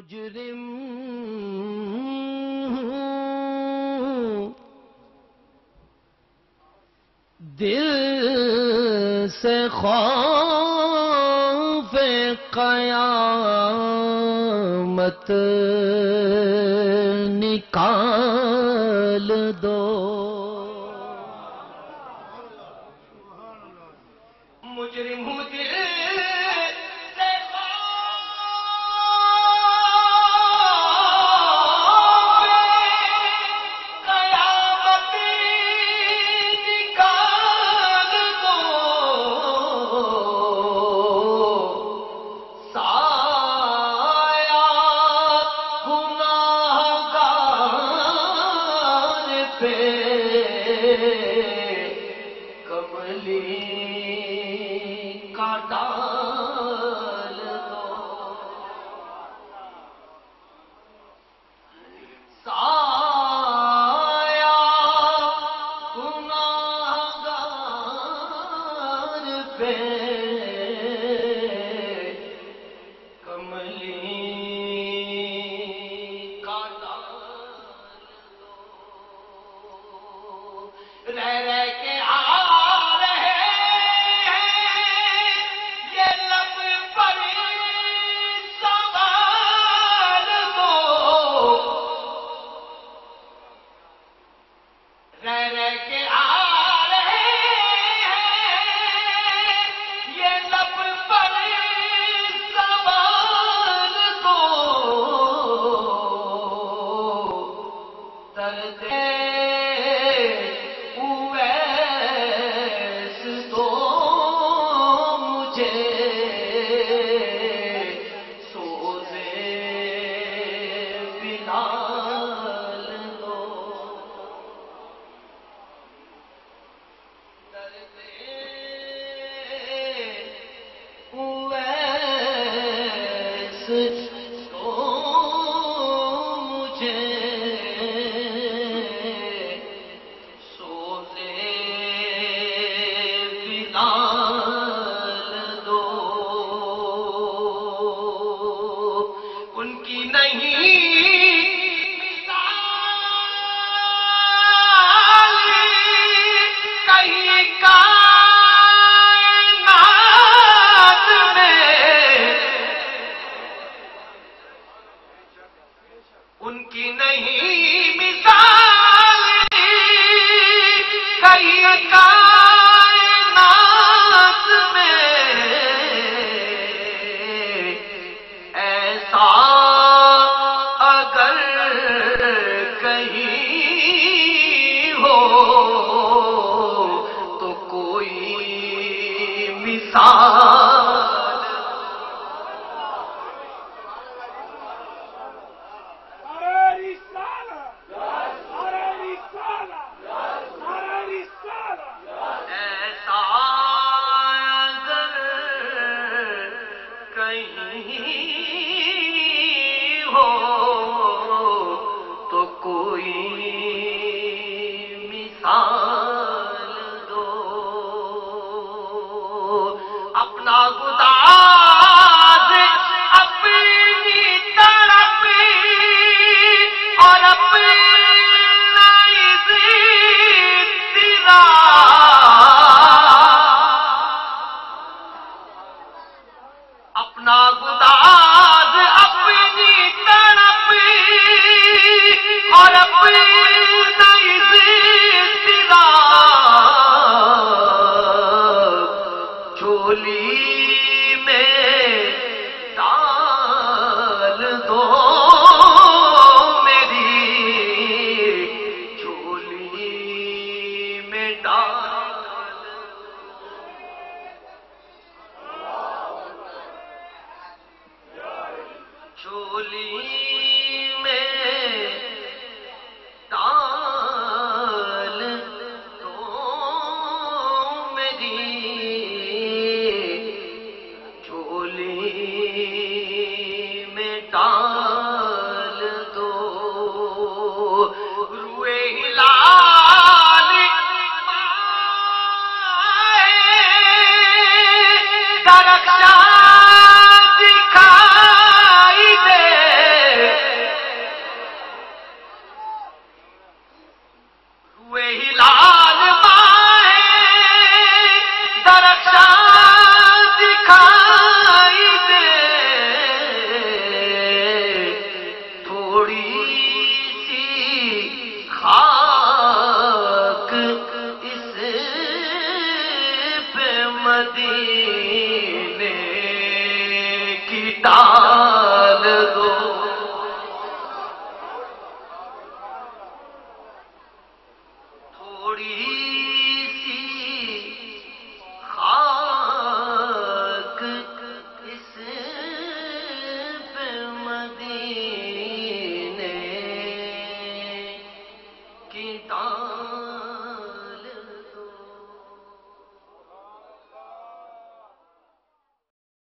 مجرم دل سے خوف قیامت نکال دو۔ مجرم ہوں کملی کاٹا العالمين 是 کی نہیں مثال کئی کائنات میں ایسا اگر کہیں ہو تو کوئی مثال چولی میں تال تو میری چولی میں تال تو روئے مدینے کی ٹال دو۔ تھوڑی